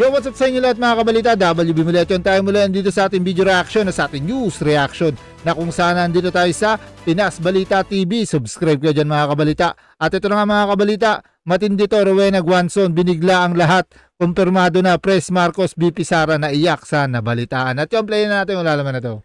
Yo, what's up sa inyo lahat mga kabalita? WB Muletion tayo mula dito sa ating video reaction na sa ating news reaction na kung saan nandito tayo sa Pinas Balita TV. Subscribe kayo dyan mga kabalita. At ito na nga mga kabalita, matindi to Rowena Guanzon, binigla ang lahat. Kumpirmado na Pres Marcos BP Sara na iyak sa nabalitaan. At yung play natin, wala naman na to.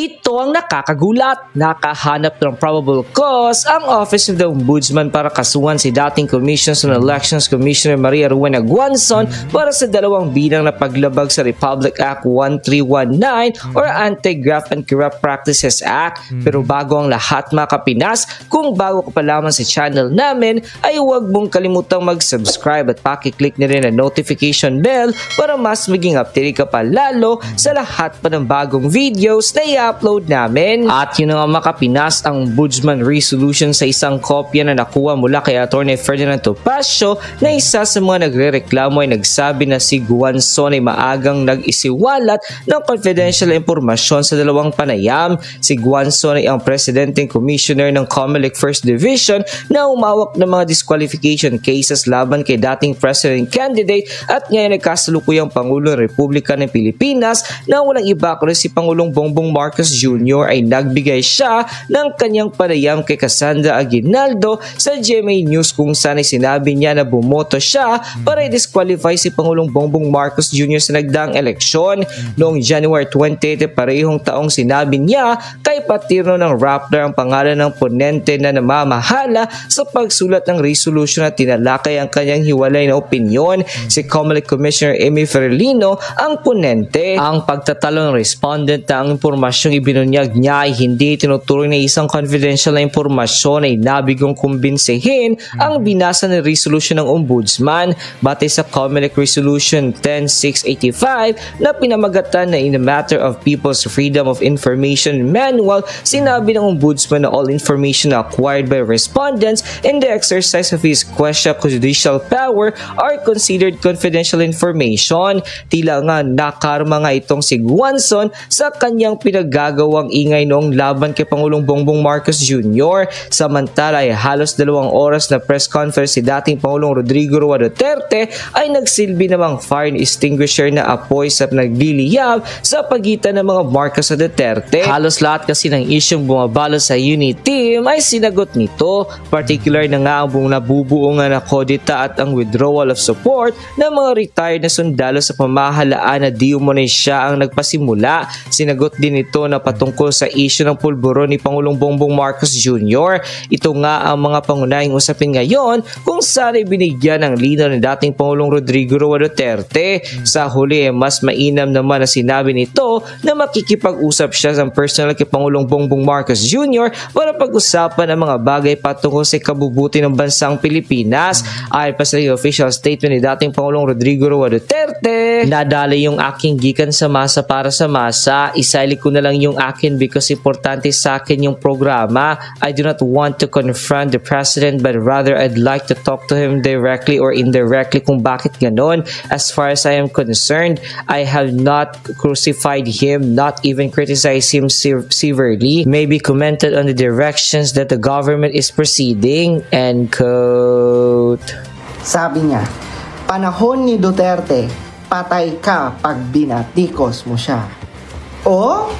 Ito ang nakakagulat. Nakahanap ng probable cause ang Office of the Ombudsman para kasuhan si dating Commissions on Elections Commissioner Maria Rowena Guanzon para sa dalawang bilang na paglabag sa Republic Act 1319 or Anti-Graft and Corrupt Practices Act. Pero bago ang lahat mga kapinas, kung bago ka pa lamang sa channel namin, ay huwag mong kalimutang mag-subscribe at pakiclick na rin ang notification bell para mas maging updated ka pa lalo sa lahat pa ng bagong videos na i-upload namin. At yun nga makapinas ang Ombudsman Resolution sa isang kopya na nakuha mula kay Atty. Ferdinand Topacio na isa sa mga nagre-reklamo ay nagsabi na si Guanzon ay maagang nag-isiwalat ng confidential impormasyon sa dalawang panayam. Si Guanzon ay ang Presidenteng Commissioner ng COMELEC First Division na umawak ng mga disqualification cases laban kay dating President candidate at ngayon ay kasalukuyang Pangulo ng Republika ng Pilipinas na walang iba kundi si Pangulong Bongbong Marcos Jr. ay nagbigay siya ng kanyang panayam kay Cassandra Aguinaldo sa GMA News kung saan ay sinabi niya na bumoto siya para i-disqualify si Pangulong Bongbong Marcos Jr. sa nagdaang eleksyon. Noong January 28, parehong taong sinabi niya kay Patirno ng Rappler ang pangalan ng ponente na namamahala sa pagsulat ng resolution at tinalakay ang kanyang hiwalay na opinyon. Si Comelec Commissioner Amy Ferlino ang ponente. Ang pagtatalo ng respondent na ang impormasyong ibinunyag niya ay hindi tinuturing na isang confidential na impormasyon ay nabigong kumbinsihin ang binasa ng resolution ng ombudsman. Batay sa Comelec Resolution 10685 na pinamagatan na in a matter of people's freedom of information manual sinabi ng ombudsman na all information acquired by respondents in the exercise of his question judicial power are considered confidential information. Tila nga nakarma nga itong si Guanzon sa kanyang pinaggagawang ingay noong laban kay Pangulong Bongbong Marcos Jr. Samantala ay halos dalawang oras na press conference si dating Pangulong Rodrigo Roa Duterte ay nagsilbi namang fire extinguisher na apoy sa nagliliyab sa pagitan ng mga Marcos sa Duterte. Halos lahat kasi ng isyong bumabalo sa unit team ay sinagot nito, particular na nga ang buong nabubuo nga na kodita at ang withdrawal of support ng mga retired na sundalo sa pamahalaan na di umunay siya ang nagpasimula. Sinagot din ito na patungkol sa issue ng pulburo ni Pangulong Bongbong Marcos Jr. Ito nga ang mga pangunahing usapin ngayon kung saan ay binigyan ng linaw ng dating Pangulong Rodrigo Roa Duterte. Sa huli ay mas mainam naman na sinabi nito na makikipag-usap siya sa personal kay Pangulong Bongbong Marcos Jr. para pag-usapan ang mga bagay patungkol sa kabubuti ng bansang Pilipinas. Ayon pa sa official statement ni dating Pangulong Rodrigo Roa Duterte, nadali yung aking gikan sa masa para sa masa, isaili ko na lang yung akin because importante sa akin yung programa. I do not want to confront the president but rather I'd like to talk to him directly or indirectly kung bakit ganon. As far as I am concerned, I have not crucified him, not even criticized him se- severely, maybe commented on the directions that the government is proceeding, end quote. Sabi niya, panahon ni Duterte, patay ka pag binatikos mo siya. O?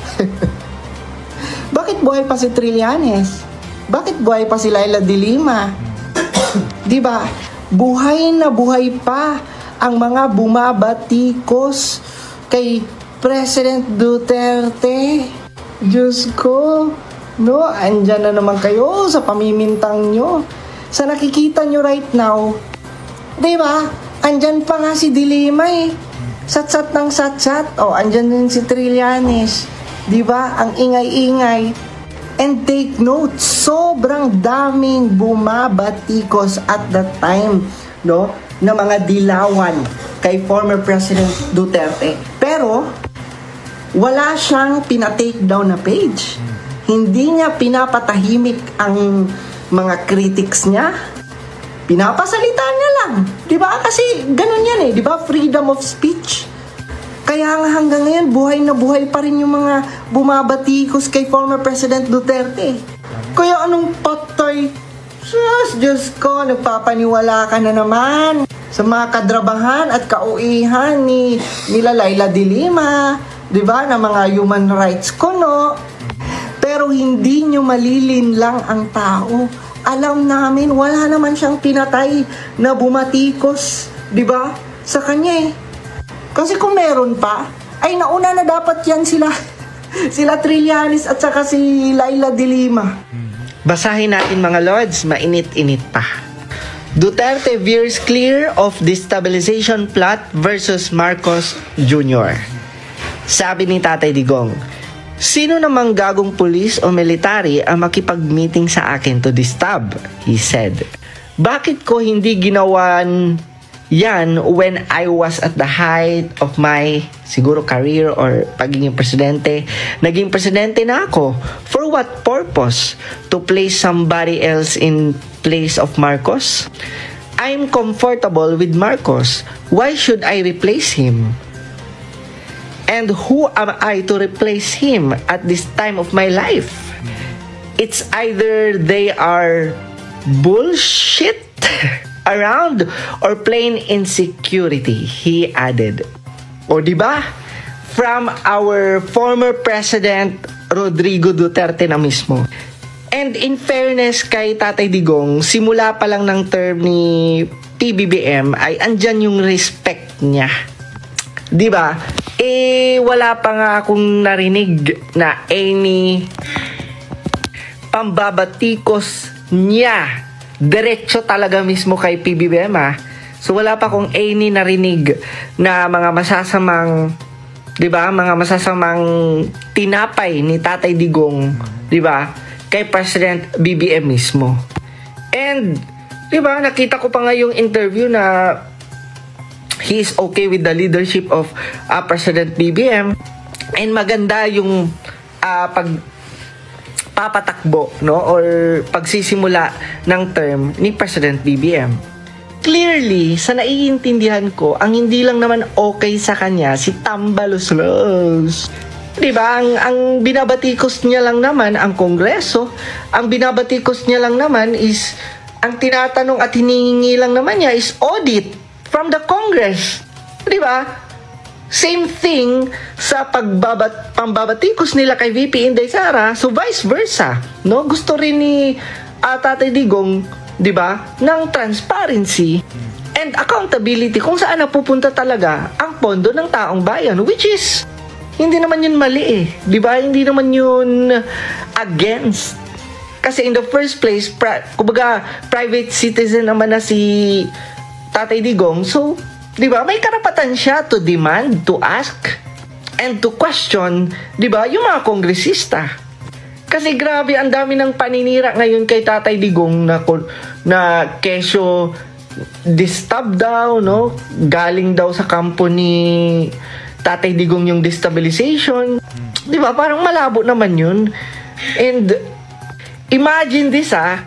Bakit buhay pa si Trillanes? Bakit buhay pa si Laila de Lima? Di ba? Buhay na buhay pa ang mga bumabatikos kay President Duterte. Diyos ko, no? Andyan na naman kayo sa pamimintang nyo. Sa nakikita nyo right now, di ba? Andyan pa nga si Dilima eh. Satsat ng satsat. O, oh, andyan din si Trillanes. Di ba? Ang ingay-ingay. And take note, sobrang daming bumabatikos at that time, no? Na mga dilawan kay former President Duterte. Pero, wala siyang pinatake down na page. Hindi niya pinapatahimik ang mga critics niya. Pinapasalita niya lang. 'Di ba? Kasi ganun 'yan eh, 'di ba? Freedom of speech. Kaya hanggang ngayon, buhay na buhay pa rin yung mga bumabatikos kay former President Duterte. Kaya anong patay? Sus, Diyos ko, nagpapaniwala ka na naman. sa mga kadrabahan at kauihan ni nila Laila de Lima, 'di ba, na mga human rights kono. Pero hindi nyo malilin lang ang tao. Alam namin wala naman siyang pinatay na bumatikos, 'di ba? Sa kanya eh. Kasi kung meron pa, ay nauna na dapat yan sila sila Trillanes at saka si Laila de Lima. Basahin natin mga lords, mainit-init pa. Duterte veers clear of destabilization plot versus Marcos Jr. Sabi ni Tatay Digong, Sino namang gagong pulis o military ang makipag-meeting sa akin to disturb? He said. Bakit ko hindi ginawan yan when I was at the height of my siguro career or pagiging presidente. Naging presidente na ako. For what purpose? To place somebody else in place of Marcos? I'm comfortable with Marcos. Why should I replace him? And who am I to replace him at this time of my life? It's either they are bullshit around or plain insecurity, he added. O di ba? From our former president Rodrigo Duterte na mismo. And in fairness kay Tatay Digong, simula pa lang ng term ni PBBM ay andyan yung respect niya. 'Di ba? Eh wala pa nga akong narinig na any pambabatikos niya diretso talaga mismo kay PBBM ah. So wala pa akong any narinig na mga masasamang 'di ba? Mga masasamang tinapay ni Tatay Digong, 'di ba? Kay President BBM mismo. And 'di ba, nakita ko pa nga yung interview na he is okay with the leadership of uh, President BBM and maganda yung uh, pag papatakbo no or pagsisimula ng term ni President BBM. Clearly, sa naiintindihan ko, ang hindi lang naman okay sa kanya si Tambaluslos. 'Di ba? Ang ang binabatikos niya lang naman ang Kongreso. Ang binabatikos niya lang naman is ang tinatanong at hinihingi lang naman niya is audit from the Congress. 'Di ba? Same thing sa pagbabat pambabatikos nila kay VP Inday Sara, so vice versa, no? Gusto rin ni uh, Digong, 'di ba, ng transparency and accountability kung saan napupunta talaga ang pondo ng taong bayan which is hindi naman yun mali eh. 'Di ba? Hindi naman yun against kasi in the first place, pri- kumbaga, private citizen naman na si Tatay Digong. So, 'di ba? May karapatan siya to demand, to ask and to question, 'di ba? Yung mga kongresista. Kasi grabe ang dami ng paninira ngayon kay Tatay Digong na na kesyo distab daw, no? Galing daw sa kampo ni Tatay Digong yung destabilization. 'Di ba? Parang malabo naman 'yun. And imagine this ah.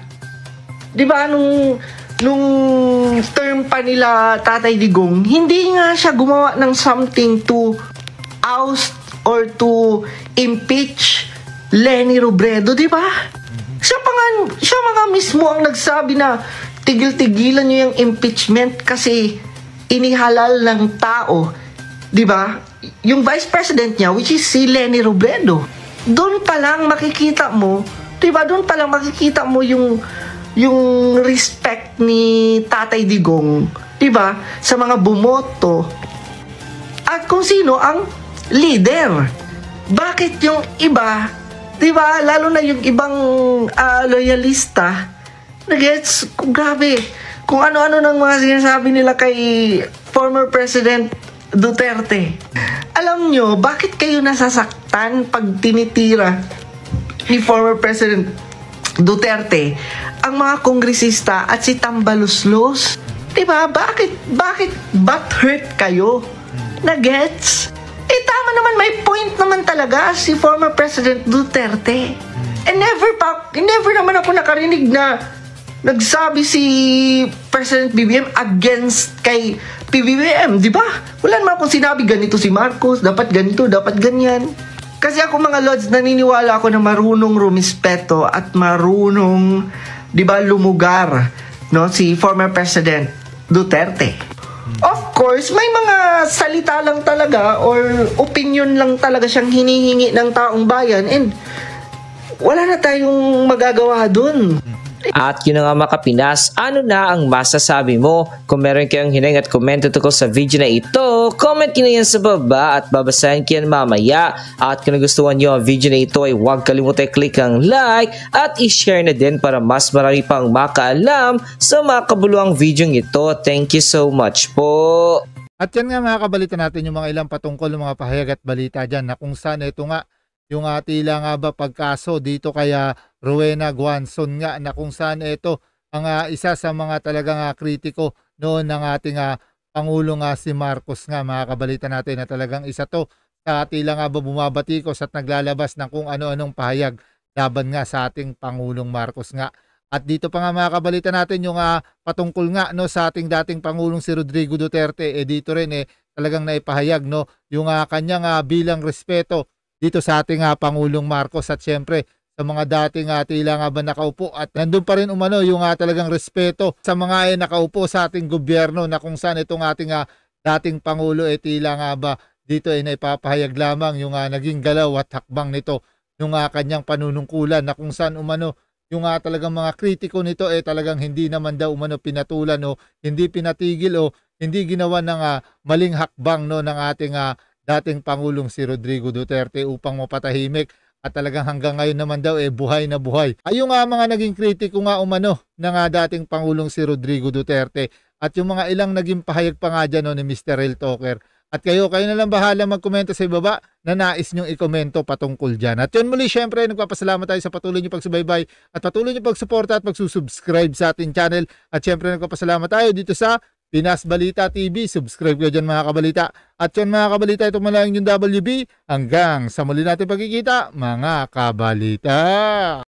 'Di ba nung nung term pa nila Tatay Digong, hindi nga siya gumawa ng something to oust or to impeach Lenny Robredo, di ba? Siya pa nga, siya mga mismo ang nagsabi na tigil-tigilan niyo yung impeachment kasi inihalal ng tao, di ba? Yung vice president niya, which is si Lenny Robredo. Doon pa lang makikita mo, di ba? Doon pa lang makikita mo yung yung respect ni Tatay Digong, 'di ba, sa mga bumoto at kung sino ang leader. Bakit yung iba, 'di ba, lalo na yung ibang uh, loyalista, nagets kung grabe, kung ano-ano ng mga sinasabi nila kay former President Duterte. Alam nyo, bakit kayo nasasaktan pag tinitira ni former President Duterte ang mga kongresista at si Tambaluslos. 'Di ba? Bakit bakit but hurt kayo? Na gets? Eh tama naman may point naman talaga si former President Duterte. And never pa never naman ako nakarinig na nagsabi si President BBM against kay PBBM, di ba? Wala naman akong sinabi ganito si Marcos, dapat ganito, dapat ganyan. Kasi ako mga lods, naniniwala ako na marunong rumispeto at marunong, 'di ba, lumugar, no, si former President Duterte. Of course, may mga salita lang talaga or opinion lang talaga siyang hinihingi ng taong bayan and wala na tayong magagawa dun. At yun nga mga kapinas, ano na ang masasabi mo? Kung meron kayong hinang at komento tungkol sa video na ito, comment nyo yan sa baba at babasahin ko mamaya. At kung nagustuhan nyo ang video na ito ay huwag kalimutan i-click ang like at i-share na din para mas marami pang makaalam sa mga kabuluhang video ito. Thank you so much po! At yan nga mga kabalita natin yung mga ilang patungkol ng mga pahayag at balita dyan na kung saan ito nga yung uh, tila nga ba pagkaso dito kaya Rowena Guanzon nga na kung saan ito ang uh, isa sa mga talagang uh, kritiko noon ng ating uh, Pangulo nga si Marcos nga mga kabalita natin na talagang isa to sa tila nga ba bumabatikos at naglalabas ng kung ano-anong pahayag laban nga sa ating Pangulong Marcos nga. At dito pa nga mga kabalita natin yung uh, patungkol nga no sa ating dating Pangulong si Rodrigo Duterte eh dito rin eh talagang naipahayag no yung uh, kanyang uh, bilang respeto dito sa ating uh, Pangulong Marcos at syempre sa mga dating uh, tila nga ba nakaupo at nandun pa rin umano yung uh, talagang respeto sa mga ay nakaupo sa ating gobyerno na kung saan itong ating uh, dating Pangulo eh, tila nga ba dito ay naipapahayag lamang yung uh, naging galaw at hakbang nito yung uh, kanyang panunungkulan na kung saan umano yung uh, talagang mga kritiko nito eh, talagang hindi naman daw umano pinatulan o hindi pinatigil o hindi ginawa ng uh, maling hakbang no ng ating uh, dating Pangulong si Rodrigo Duterte upang mapatahimik at talagang hanggang ngayon naman daw eh buhay na buhay. Ayun nga mga naging kritiko nga umano ng uh, dating Pangulong si Rodrigo Duterte at yung mga ilang naging pahayag pa nga dyan no, ni Mr. El Talker. At kayo, kayo na lang bahala magkomento sa ibaba na nais nyong ikomento patungkol dyan. At yun muli, syempre, nagpapasalamat tayo sa patuloy nyo pagsubaybay at patuloy nyo pagsuporta at pagsusubscribe sa ating channel. At syempre, nagpapasalamat tayo dito sa Pinas Balita TV. Subscribe ka dyan mga kabalita. At yun mga kabalita, ito malang yung WB. Hanggang sa muli natin pagkikita, mga kabalita.